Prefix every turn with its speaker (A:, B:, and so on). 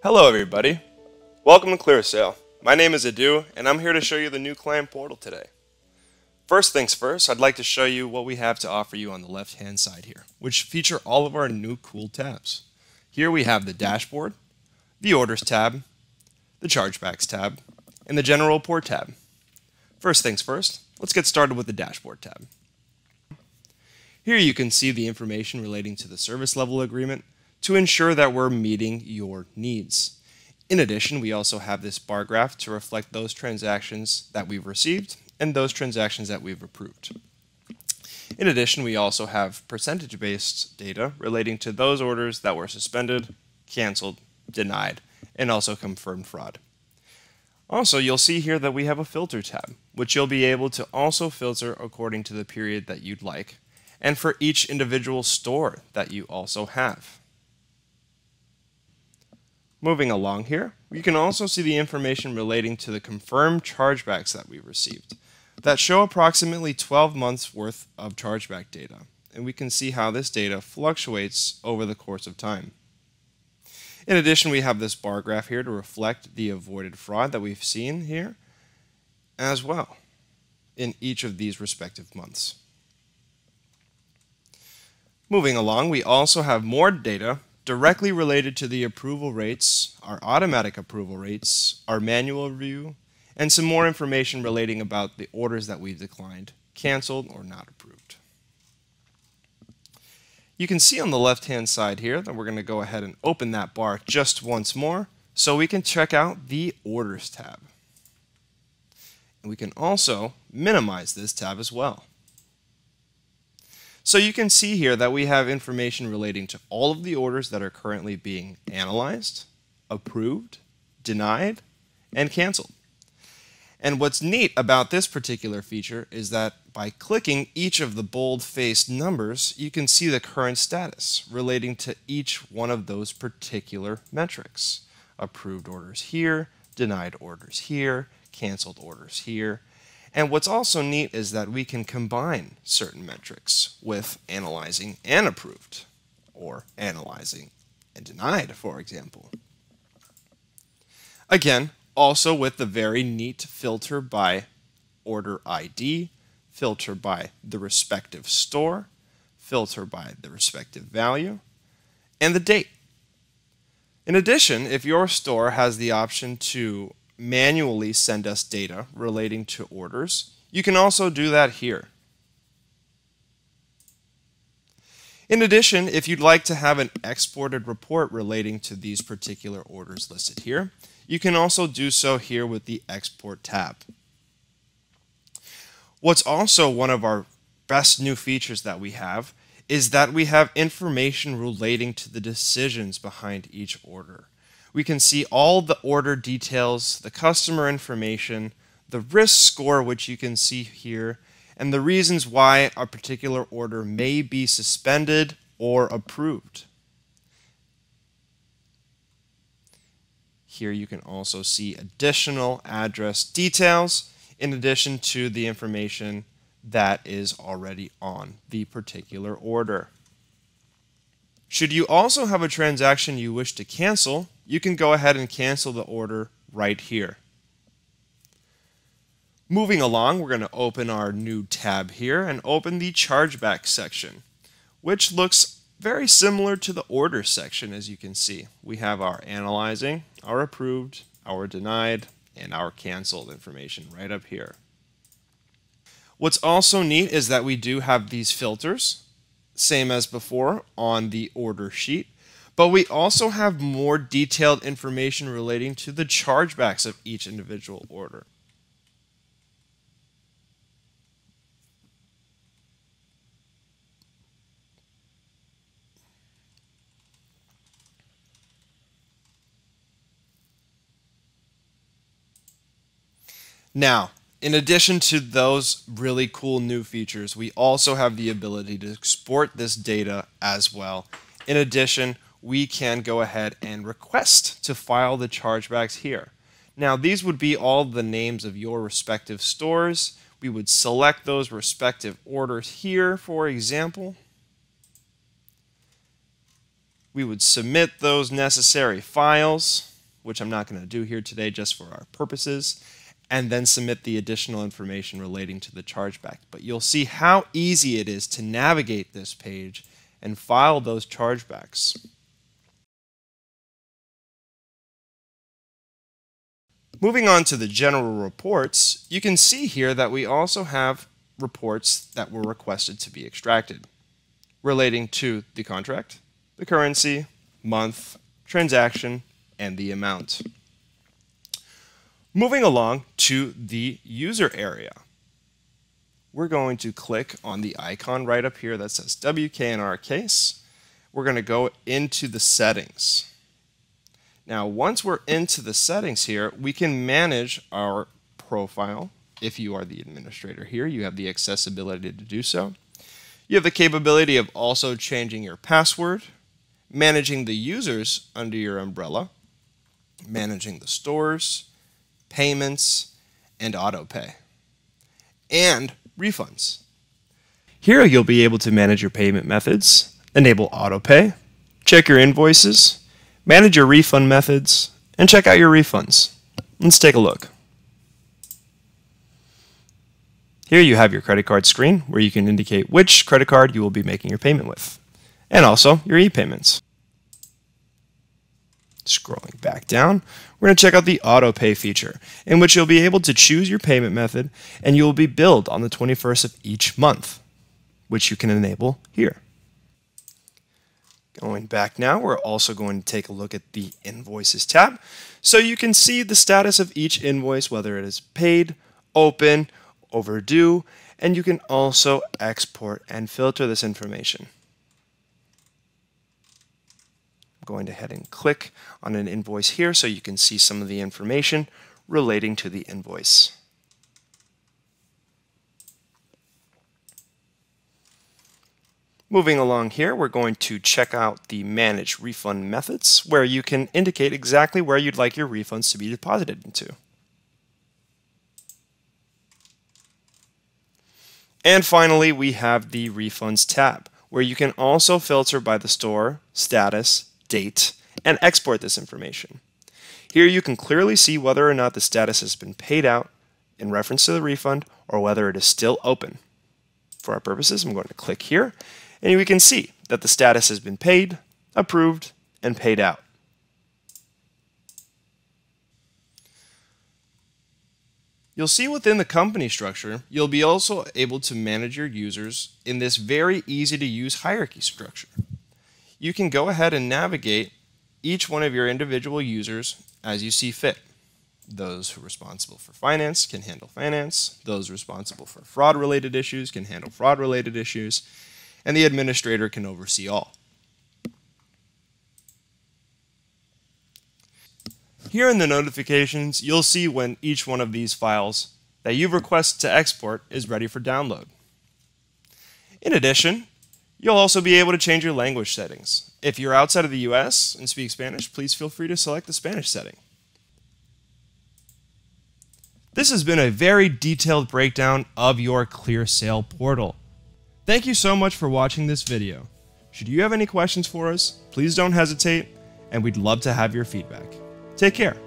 A: Hello everybody. Welcome to ClearSale. My name is Adu and I'm here to show you the new client portal today. First things first, I'd like to show you what we have to offer you on the left hand side here, which feature all of our new cool tabs. Here we have the dashboard, the orders tab, the chargebacks tab, and the general report tab. First things first, let's get started with the dashboard tab. Here you can see the information relating to the service level agreement to ensure that we're meeting your needs. In addition, we also have this bar graph to reflect those transactions that we've received and those transactions that we've approved. In addition, we also have percentage-based data relating to those orders that were suspended, canceled, denied, and also confirmed fraud. Also, you'll see here that we have a filter tab, which you'll be able to also filter according to the period that you'd like, and for each individual store that you also have. Moving along here, you can also see the information relating to the confirmed chargebacks that we received that show approximately 12 months worth of chargeback data, and we can see how this data fluctuates over the course of time. In addition, we have this bar graph here to reflect the avoided fraud that we've seen here as well in each of these respective months. Moving along, we also have more data directly related to the approval rates, our automatic approval rates, our manual review, and some more information relating about the orders that we've declined, canceled, or not approved. You can see on the left-hand side here that we're going to go ahead and open that bar just once more so we can check out the Orders tab. And we can also minimize this tab as well. So you can see here that we have information relating to all of the orders that are currently being analyzed, approved, denied, and canceled. And what's neat about this particular feature is that by clicking each of the bold-faced numbers, you can see the current status relating to each one of those particular metrics. Approved orders here, denied orders here, canceled orders here, and what's also neat is that we can combine certain metrics with analyzing and approved, or analyzing and denied, for example. Again, also with the very neat filter by order ID, filter by the respective store, filter by the respective value, and the date. In addition, if your store has the option to manually send us data relating to orders, you can also do that here. In addition, if you'd like to have an exported report relating to these particular orders listed here, you can also do so here with the Export tab. What's also one of our best new features that we have is that we have information relating to the decisions behind each order we can see all the order details, the customer information, the risk score, which you can see here, and the reasons why a particular order may be suspended or approved. Here you can also see additional address details in addition to the information that is already on the particular order. Should you also have a transaction you wish to cancel, you can go ahead and cancel the order right here. Moving along, we're going to open our new tab here and open the chargeback section, which looks very similar to the order section as you can see. We have our analyzing, our approved, our denied, and our canceled information right up here. What's also neat is that we do have these filters, same as before on the order sheet. But we also have more detailed information relating to the chargebacks of each individual order. Now, in addition to those really cool new features, we also have the ability to export this data as well. In addition, we can go ahead and request to file the chargebacks here. Now, these would be all the names of your respective stores. We would select those respective orders here, for example. We would submit those necessary files, which I'm not going to do here today just for our purposes, and then submit the additional information relating to the chargeback. But you'll see how easy it is to navigate this page and file those chargebacks. Moving on to the general reports, you can see here that we also have reports that were requested to be extracted relating to the contract, the currency, month, transaction, and the amount. Moving along to the user area. We're going to click on the icon right up here that says WK in our case. We're going to go into the settings. Now, once we're into the settings here, we can manage our profile. If you are the administrator here, you have the accessibility to do so. You have the capability of also changing your password, managing the users under your umbrella, managing the stores, payments, and autopay, and refunds. Here you'll be able to manage your payment methods, enable autopay, check your invoices, manage your refund methods, and check out your refunds. Let's take a look. Here you have your credit card screen where you can indicate which credit card you will be making your payment with, and also your e-payments. Scrolling back down, we're going to check out the auto pay feature, in which you'll be able to choose your payment method and you will be billed on the 21st of each month, which you can enable here. Going back now, we're also going to take a look at the Invoices tab. So you can see the status of each invoice, whether it is paid, open, overdue, and you can also export and filter this information. I'm going to head and click on an invoice here so you can see some of the information relating to the invoice. Moving along here, we're going to check out the Manage Refund Methods, where you can indicate exactly where you'd like your refunds to be deposited into. And finally, we have the Refunds tab, where you can also filter by the store, status, date, and export this information. Here you can clearly see whether or not the status has been paid out in reference to the refund or whether it is still open. For our purposes, I'm going to click here and we can see that the status has been paid, approved, and paid out. You'll see within the company structure, you'll be also able to manage your users in this very easy to use hierarchy structure. You can go ahead and navigate each one of your individual users as you see fit. Those who are responsible for finance can handle finance. Those responsible for fraud related issues can handle fraud related issues and the administrator can oversee all. Here in the notifications, you'll see when each one of these files that you've requested to export is ready for download. In addition, you'll also be able to change your language settings. If you're outside of the US and speak Spanish, please feel free to select the Spanish setting. This has been a very detailed breakdown of your ClearSale portal. Thank you so much for watching this video. Should you have any questions for us, please don't hesitate, and we'd love to have your feedback. Take care.